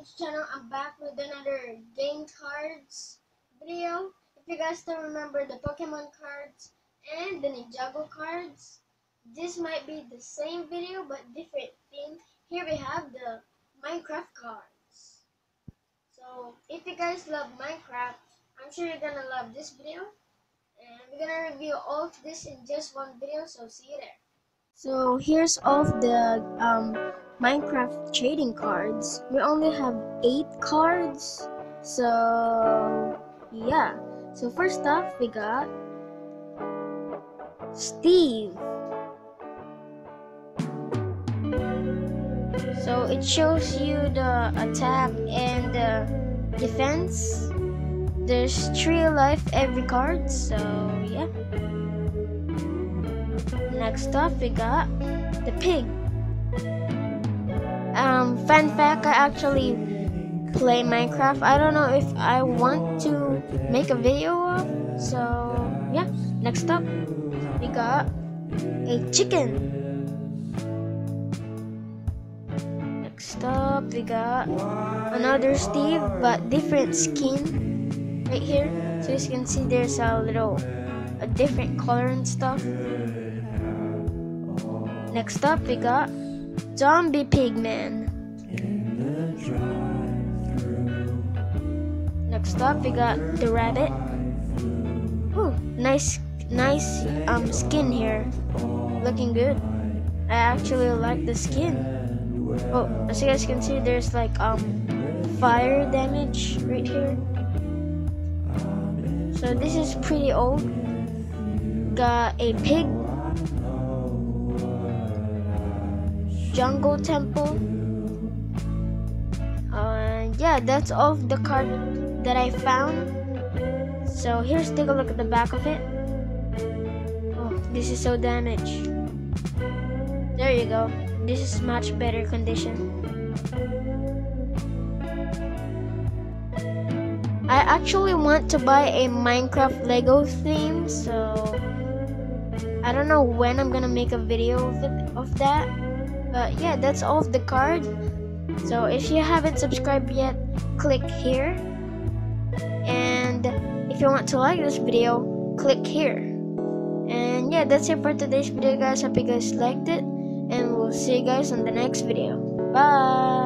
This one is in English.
Twitch channel. I'm back with another game cards video. If you guys still remember the Pokemon cards and the Ninjago cards, this might be the same video but different theme. Here we have the Minecraft cards. So if you guys love Minecraft, I'm sure you're gonna love this video. And we're gonna review all of this in just one video, so see you there. So here's all of the um, Minecraft trading cards. We only have 8 cards. So, yeah. So first off, we got Steve. So it shows you the attack and the defense. There's 3 life every card, so yeah. Next up, we got the pig. Um, fun fact, I actually play Minecraft. I don't know if I want to make a video of, so yeah. Next up, we got a chicken. Next up, we got another Steve, but different skin right here. So you can see, there's a little, a different color and stuff. Next up, we got Zombie Pigman. Next up, we got the rabbit. Ooh, nice, nice um skin here. Looking good. I actually like the skin. Oh, as you guys can see, there's like um fire damage right here. So this is pretty old. Got a pig jungle temple. And yeah that's all the card that I found. So here's take a look at the back of it. Oh this is so damaged. There you go. This is much better condition. I actually want to buy a Minecraft Lego theme so I don't know when I'm gonna make a video of, it, of that but yeah, that's all of the card. So if you haven't subscribed yet, click here. And if you want to like this video, click here. And yeah, that's it for today's video guys. Hope you guys liked it. And we'll see you guys on the next video. Bye!